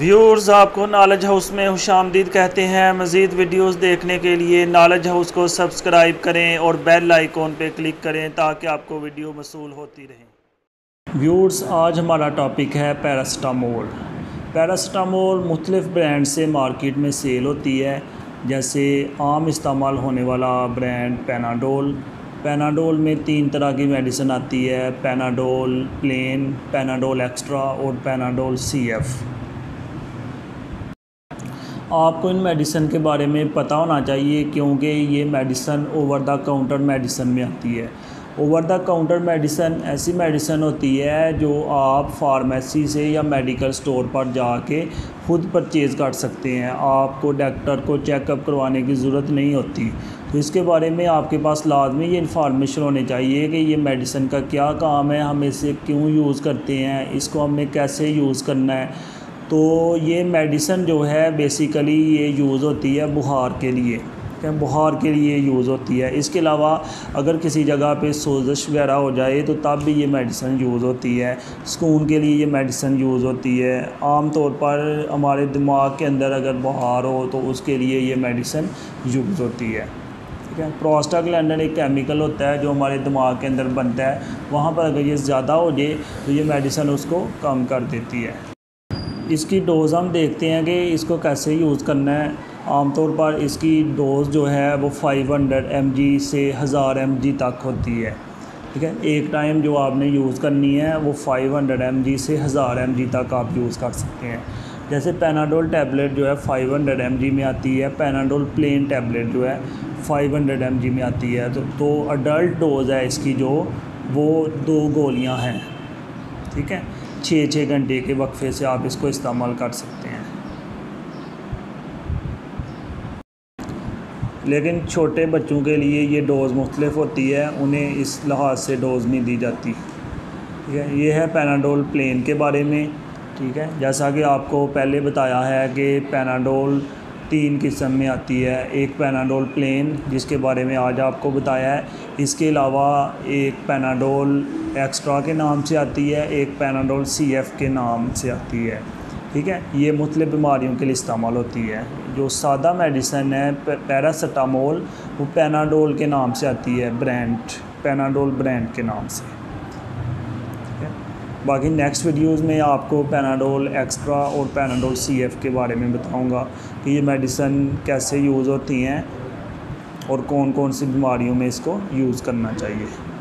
Viewers آپ کو knowledge house میں خوش آمدید کہتے ہیں۔ مزید ویڈیوز دیکھنے کے لیے نالج ہاؤس کو سبسکرائب کریں اور بیل آئیکن پہ کلک کریں تاکہ آپ کو ویڈیو مصول ہوتی رہیں۔ ویورز آج ہمارا ٹاپک ہے پیراسٹامول پیراسٹامول مختلف برانڈ سے مارکیٹ میں سیل ہوتی ہے۔ جیسے عام استعمال ہونے والا برانڈ پیناڈول پیناڈول میں تین طرح کی میڈیسن آتی ہے۔ پیناڈول پلین پیناڈول ایکسٹرا اور پیناڈول سی ایف آپ کو ان میڈیسن کے بارے میں پتہ ہونا چاہیے کیونکہ یہ medicine over the counter medicine میں آتی ہے۔ اوور دا کاؤنٹر میڈیسن ایسی میڈیسن ہوتی ہے جو آپ فارمیسی سے یا میڈیکل سٹور پر جا کے خود پرچیز کر سکتے ہیں۔ آپ کو ڈاکٹر کو چیک اپ کروانے کی ضرورت نہیں ہوتی۔ تو اس کے بارے میں آپ کے پاس لازمی یہ انفارمیشن ہونی چاہیے کہ یہ میڈیسن کا کیا کام ہے، ہم اسے کیوں یوز کرتے ہیں، اس کو ہم نے کیسے یوز کرنا ہے۔ تو یہ میڈیسن جو ہے بیسیکلی یہ یوز ہوتی ہے بخار کے لیے بخار کے لیے یوز ہوتی ہے۔ اس کے علاوہ اگر کسی جگہ پہ سوزش وغیرہ ہو جائے تو تب بھی یہ میڈیسن یوز ہوتی ہے۔ سکون کے لیے یہ میڈیسن یوز ہوتی ہے۔ عام طور پر ہمارے دماغ کے اندر اگر بخار ہو تو اس کے لیے یہ میڈیسن یوز ہوتی ہے۔ ٹھیک ہے؟ پروسٹاگلینڈن ایک کیمیکل ہوتا ہے جو ہمارے دماغ کے اندر بنتا ہے۔ وہاں پر اگر یہ زیادہ ہو جائے تو یہ میڈیسن اس کو کم کر دیتی ہے۔ اس کی ڈوز ہم دیکھتے ہیں کہ اس کو کیسے یوز کرنا ہے۔ عام طور پر اس کی ڈوز جو ہے وہ فائیو ہنڈریڈ ایم جی سے ہزار ایم جی تک ہوتی ہے۔ ٹھیک ہے، ایک ٹائم جو آپ نے یوز کرنی ہے وہ فائیو ہنڈریڈ ایم جی سے ہزار ایم جی تک آپ یوز کر سکتے ہیں۔ جیسے پیناڈول ٹیبلیٹ جو ہے فائیو ہنڈریڈ ایم جی میں آتی ہے، پیناڈول پلین ٹیبلیٹ جو ہے فائیو ہنڈریڈ ایم جی میں آتی ہے۔ تو تو اڈلٹ ڈوز ہے اس کی جو، وہ دو گولیاں ہیں۔ ٹھیک ہے چھ چھ گھنٹے کے وقفے سے آپ اس کو استعمال کر سکتے ہیں۔ لیکن چھوٹے بچوں کے لیے یہ ڈوز مختلف ہوتی ہے، انہیں اس لحاظ سے ڈوز نہیں دی جاتی۔ ٹھیک ہے یہ ہے پیناڈول پلین کے بارے میں۔ ٹھیک ہے، جیسا کہ آپ کو پہلے بتایا ہے کہ پیناڈول تین قسم میں آتی ہے، ایک پیناڈول پلین جس کے بارے میں آج آپ کو بتایا ہے۔ اس کے علاوہ ایک پیناڈول ایکسٹرا کے نام سے آتی ہے، ایک پیناڈول سی ایف کے نام سے آتی ہے۔ ٹھیک ہے؟ یہ مختلف بیماریوں کے لیے استعمال ہوتی ہے۔ جو سادہ میڈیسن ہے پیراسٹامول وہ پیناڈول کے نام سے آتی ہے، برینڈ پیناڈول برینڈ کے نام سے۔ باقی نیکسٹ ویڈیوز میں آپ کو پیناڈول ایکسٹرا اور پیناڈول سی ایف کے بارے میں بتاؤں گا کہ یہ میڈیسن کیسے یوز ہوتی ہیں اور کون کون سی بیماریوں میں اس کو یوز کرنا چاہیے۔